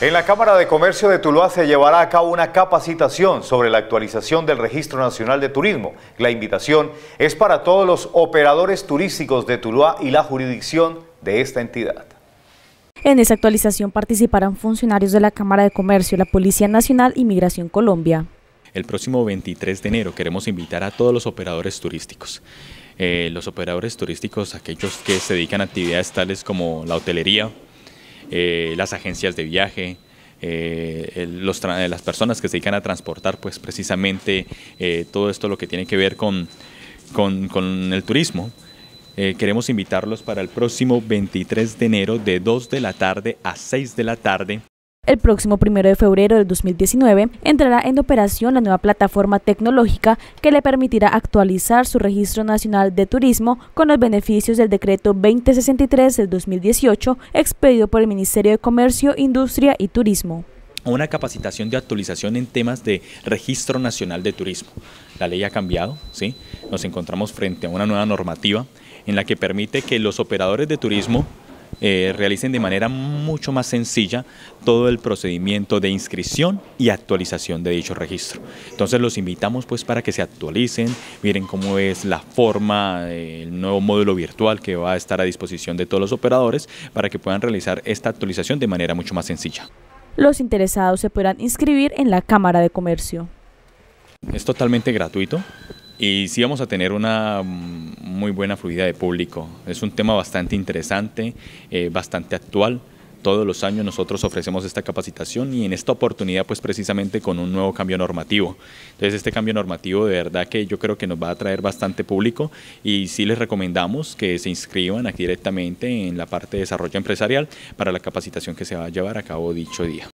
En la Cámara de Comercio de Tuluá se llevará a cabo una capacitación sobre la actualización del Registro Nacional de Turismo. La invitación es para todos los operadores turísticos de Tuluá y la jurisdicción de esta entidad. En esa actualización participarán funcionarios de la Cámara de Comercio, la Policía Nacional y Migración Colombia. El próximo 23 de enero queremos invitar a todos los operadores turísticos. Eh, los operadores turísticos, aquellos que se dedican a actividades tales como la hotelería, eh, las agencias de viaje, eh, las personas que se dedican a transportar, pues precisamente eh, todo esto lo que tiene que ver con, con, con el turismo. queremos invitarlos para el próximo 23 de enero de 2 de la tarde a 6 de la tarde el próximo 1 de febrero del 2019 entrará en operación la nueva plataforma tecnológica que le permitirá actualizar su registro nacional de turismo con los beneficios del decreto 2063 del 2018 expedido por el Ministerio de Comercio, Industria y Turismo una capacitación de actualización en temas de registro nacional de turismo. La ley ha cambiado, ¿sí? nos encontramos frente a una nueva normativa en la que permite que los operadores de turismo eh, realicen de manera mucho más sencilla todo el procedimiento de inscripción y actualización de dicho registro. Entonces los invitamos pues para que se actualicen, miren cómo es la forma, el nuevo módulo virtual que va a estar a disposición de todos los operadores para que puedan realizar esta actualización de manera mucho más sencilla. Los interesados se podrán inscribir en la Cámara de Comercio. Es totalmente gratuito, y sí vamos a tener una mm, muy buena fluidez de público. Es un tema bastante interesante, eh, bastante actual. Todos los años nosotros ofrecemos esta capacitación y en esta oportunidad pues precisamente con un nuevo cambio normativo. Entonces este cambio normativo de verdad que yo creo que nos va a traer bastante público y sí les recomendamos que se inscriban aquí directamente en la parte de desarrollo empresarial para la capacitación que se va a llevar a cabo dicho día.